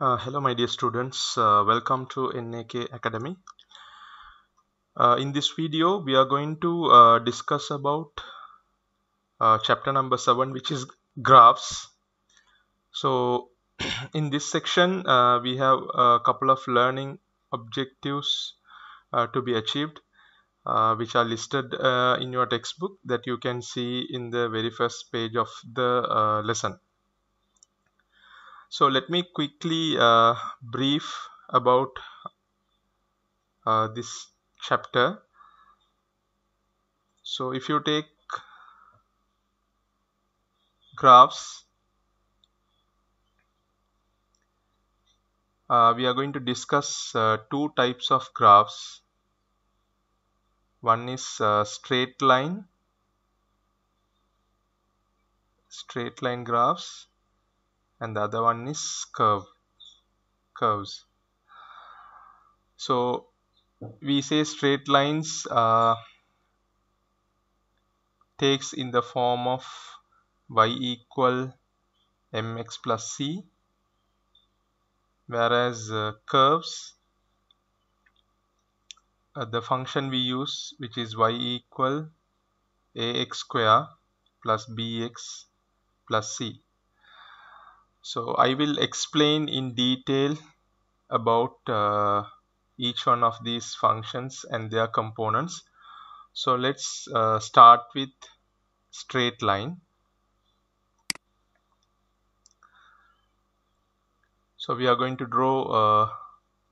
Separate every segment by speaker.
Speaker 1: Uh, hello my dear students, uh, welcome to NAK Academy. Uh, in this video we are going to uh, discuss about uh, chapter number 7 which is graphs. So in this section uh, we have a couple of learning objectives to be achieved which are listed in your textbook that you can see in the very first page of the lesson. So let me quickly uh, brief about uh, this chapter. So if you take graphs, uh, we are going to discuss uh, two types of graphs. One is uh, straight line, straight line graphs and the other one is curve curves. So we say straight lines uh, takes in the form of y equal mx plus c whereas uh, curves uh, the function we use which is y equal ax square plus bx plus c so I will explain in detail about uh, each one of these functions and their components. So let's uh, start with straight line. So we are going to draw a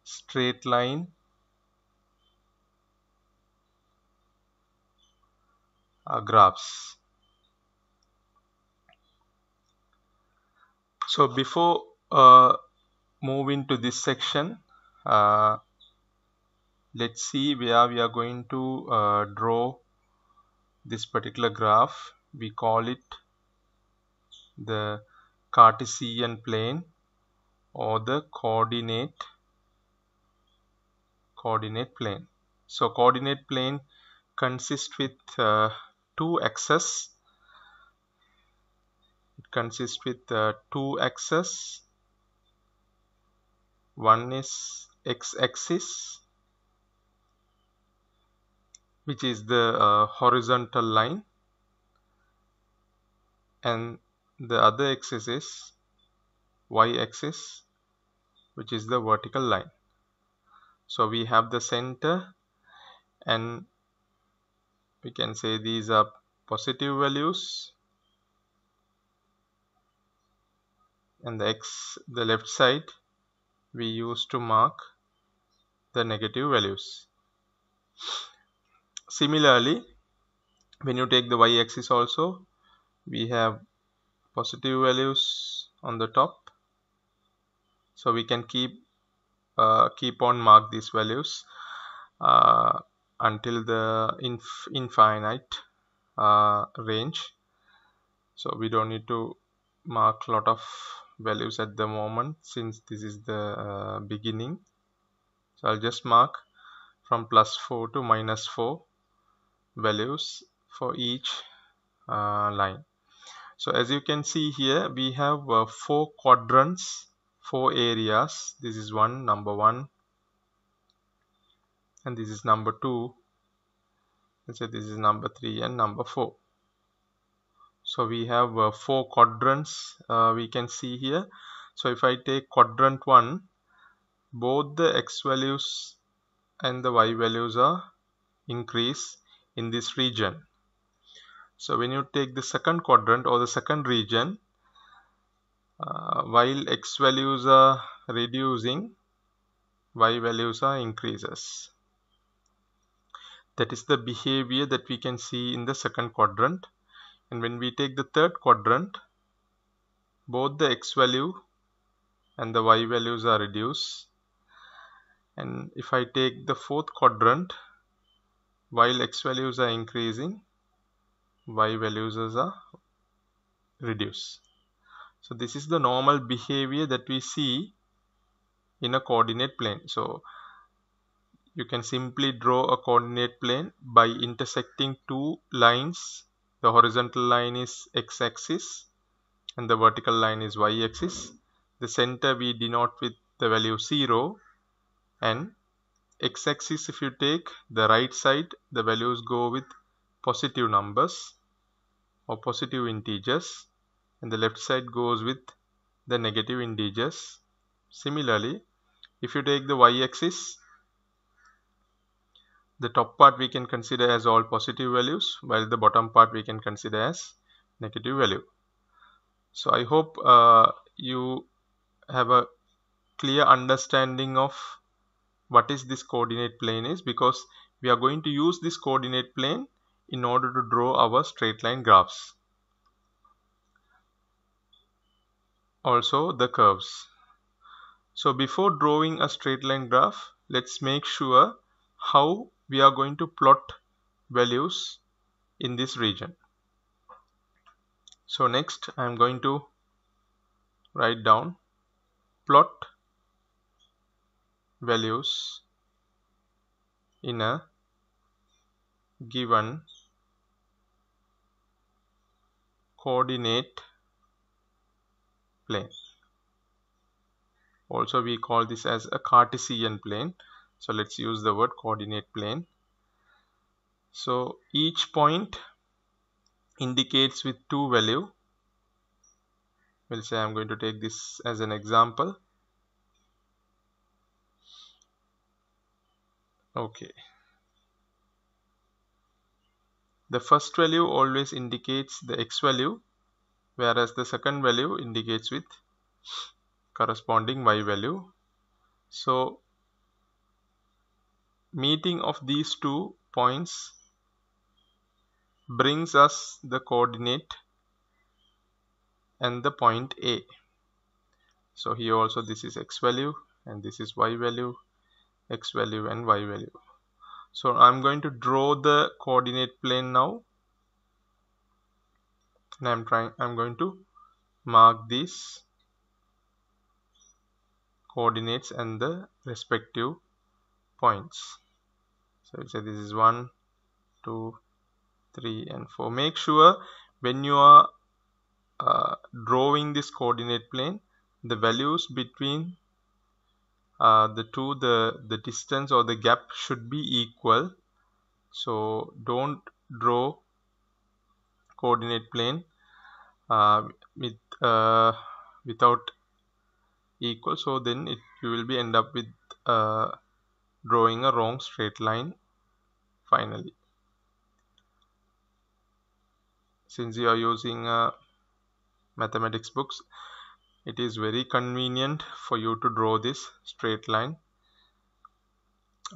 Speaker 1: straight line uh, graphs. So before uh, moving to this section uh, let's see where we are going to uh, draw this particular graph. We call it the Cartesian plane or the coordinate coordinate plane. So coordinate plane consists with uh, two axes consists with uh, two axes. One is x-axis which is the uh, horizontal line. And the other axis is y-axis which is the vertical line. So we have the center and we can say these are positive values and the x the left side we use to mark the negative values. Similarly when you take the y-axis also we have positive values on the top. So we can keep uh, keep on mark these values uh, until the inf infinite uh, range. So we don't need to mark lot of values at the moment since this is the uh, beginning. So I'll just mark from plus 4 to minus 4 values for each uh, line. So as you can see here we have uh, four quadrants four areas. This is one number one and this is number two. Let's say this is number three and number four so we have uh, four quadrants uh, we can see here. So if I take quadrant 1 both the x values and the y values are increase in this region. So when you take the second quadrant or the second region uh, while x values are reducing y values are increases. That is the behavior that we can see in the second quadrant and when we take the third quadrant both the x value and the y values are reduced. And if I take the fourth quadrant while x values are increasing y values are reduced. So this is the normal behavior that we see in a coordinate plane. So you can simply draw a coordinate plane by intersecting two lines the horizontal line is x-axis and the vertical line is y-axis. The center we denote with the value 0 and x-axis if you take the right side the values go with positive numbers or positive integers and the left side goes with the negative integers. Similarly if you take the y-axis the top part we can consider as all positive values while the bottom part we can consider as negative value. So i hope uh, you have a clear understanding of what is this coordinate plane is because we are going to use this coordinate plane in order to draw our straight line graphs. Also the curves. So before drawing a straight line graph let's make sure how we are going to plot values in this region. So next I am going to write down plot values in a given coordinate plane. Also we call this as a Cartesian plane so let's use the word coordinate plane. So each point indicates with two value. We'll say I'm going to take this as an example. Okay. The first value always indicates the x value whereas the second value indicates with corresponding y value. So meeting of these two points brings us the coordinate and the point A. So here also this is x value and this is y value, x value and y value. So I'm going to draw the coordinate plane now. And I'm trying I'm going to mark these coordinates and the respective points. So say this is one two three and 4 make sure when you are uh, drawing this coordinate plane the values between uh, the two the the distance or the gap should be equal. So don't draw coordinate plane uh, with uh, without equal. So then it you will be end up with uh, drawing a wrong straight line finally. Since you are using uh, mathematics books it is very convenient for you to draw this straight line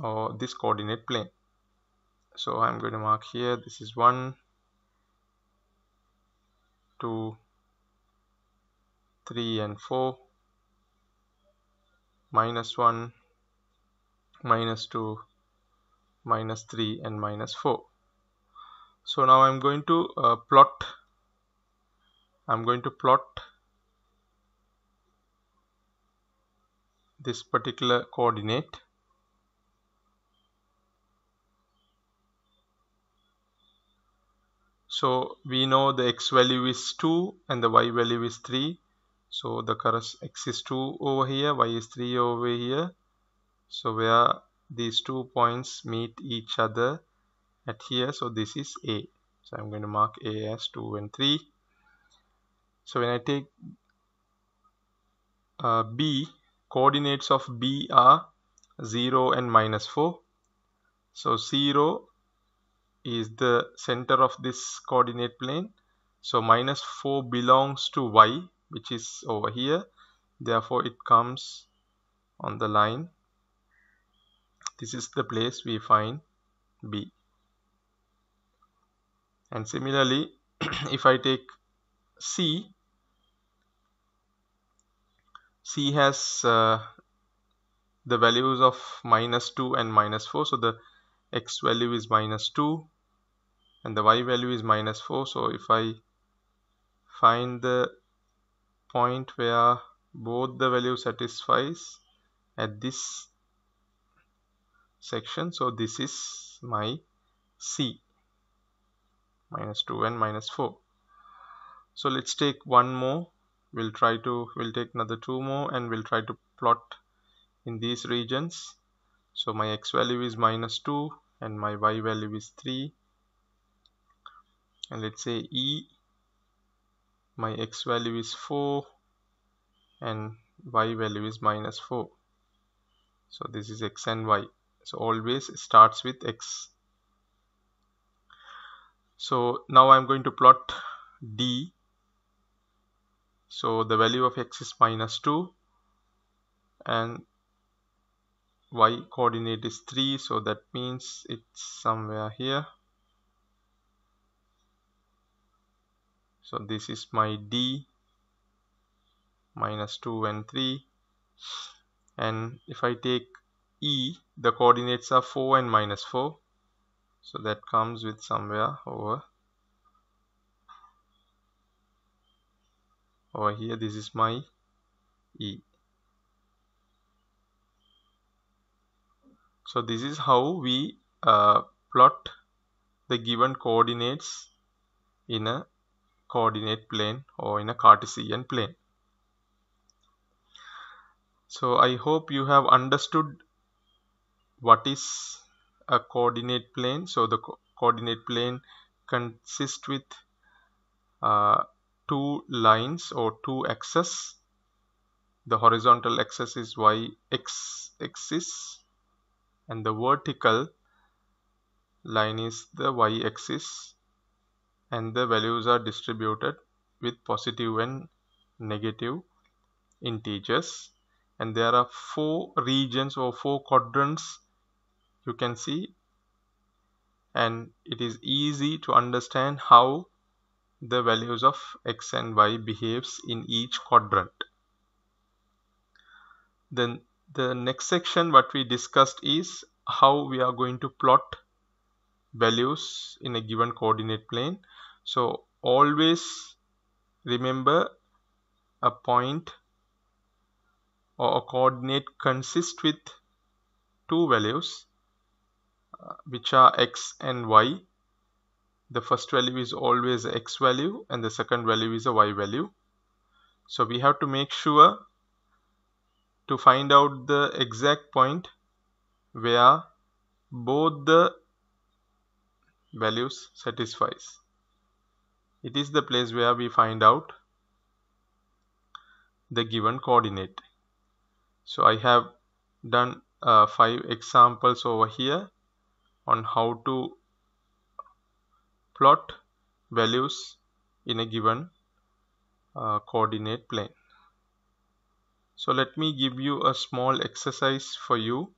Speaker 1: or this coordinate plane. So I'm going to mark here this is 1 2 3 and 4 minus 1 minus 2 minus 3 and minus 4 so now I'm going to uh, plot I'm going to plot this particular coordinate. So we know the x value is 2 and the y value is 3 so the x is 2 over here y is 3 over here so where these two points meet each other at here. So this is a. So i'm going to mark a as 2 and 3 so when i take uh, b coordinates of b are 0 and minus 4 so 0 is the center of this coordinate plane. So minus 4 belongs to y which is over here. Therefore it comes on the line this is the place we find b. And similarly if I take C C has uh, the values of minus 2 and minus 4 so the x value is minus 2 and the y value is minus 4 so if I find the point where both the value satisfies at this section. So this is my C minus 2 and minus 4 so let's take one more. We'll try to we'll take another two more and we'll try to plot in these regions. So my x value is minus 2 and my y value is 3 and let's say e my x value is 4 and y value is minus 4 so this is x and y so always starts with x. So now I'm going to plot D. So the value of x is minus 2 and y coordinate is 3 so that means it's somewhere here. So this is my D minus 2 and 3 and if I take E the coordinates are 4 and minus 4 so that comes with somewhere over. Over here this is my E. So this is how we uh, plot the given coordinates in a coordinate plane or in a Cartesian plane. So I hope you have understood what is a coordinate plane? So the co coordinate plane consists with uh, two lines or two axes. The horizontal axis is y x axis and the vertical line is the y axis and the values are distributed with positive and negative integers. And there are four regions or four quadrants you can see. And it is easy to understand how the values of x and y behaves in each quadrant. Then the next section what we discussed is how we are going to plot values in a given coordinate plane. So always remember a point or a coordinate consists with two values which are x and y. The first value is always x value and the second value is a y value. So we have to make sure to find out the exact point where both the values satisfies. It is the place where we find out the given coordinate. So I have done uh, five examples over here on how to plot values in a given uh, coordinate plane. So let me give you a small exercise for you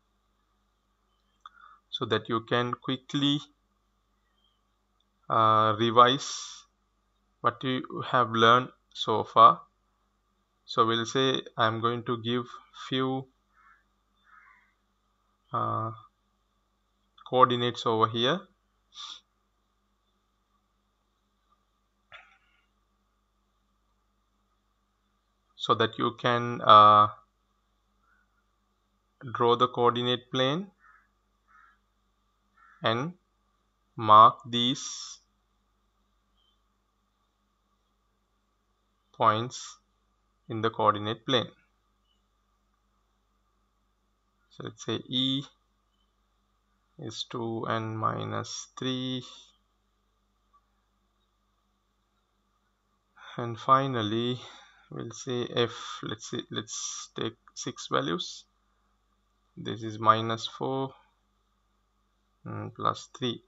Speaker 1: so that you can quickly uh, revise what you have learned so far. So we'll say I'm going to give few uh, coordinates over here. So that you can uh, draw the coordinate plane and mark these points in the coordinate plane. So let's say e is 2 and minus 3 and finally we'll say f let's see let's take six values. This is minus 4 and plus 3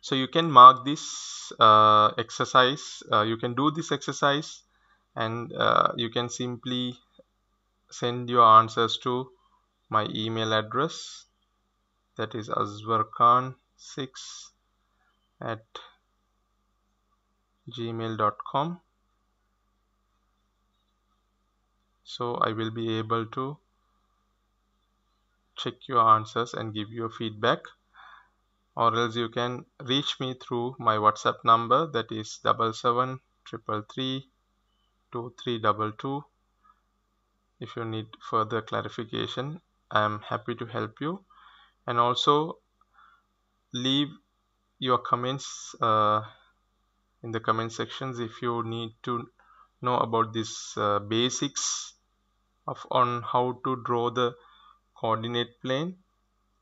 Speaker 1: so you can mark this uh, exercise uh, you can do this exercise and uh, you can simply send your answers to my email address that is azwarkhan6 at gmail.com so I will be able to check your answers and give you a feedback. Or else you can reach me through my whatsapp number that is double seven triple three two three double two. If you need further clarification I am happy to help you and also leave your comments uh, in the comment sections if you need to know about this uh, basics of on how to draw the coordinate plane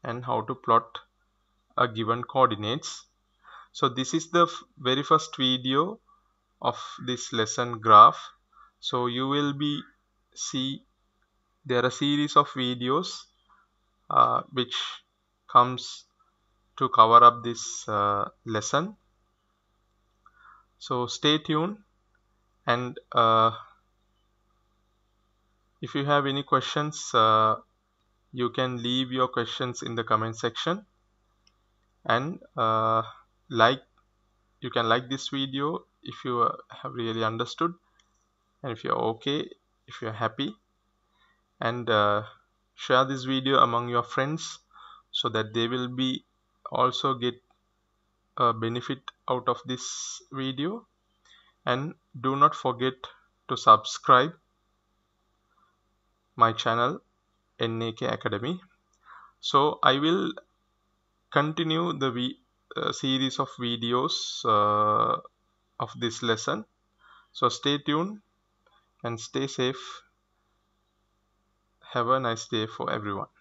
Speaker 1: and how to plot a given coordinates. So this is the very first video of this lesson graph. So you will be see there are a series of videos uh, which comes to cover up this uh, lesson. So stay tuned and uh, if you have any questions uh, you can leave your questions in the comment section and uh, like you can like this video if you have really understood and if you're okay if you're happy. And uh, share this video among your friends so that they will be also get a benefit out of this video. And do not forget to subscribe my channel NAK Academy. So I will continue the uh, series of videos uh, of this lesson. So stay tuned and stay safe. Have a nice day for everyone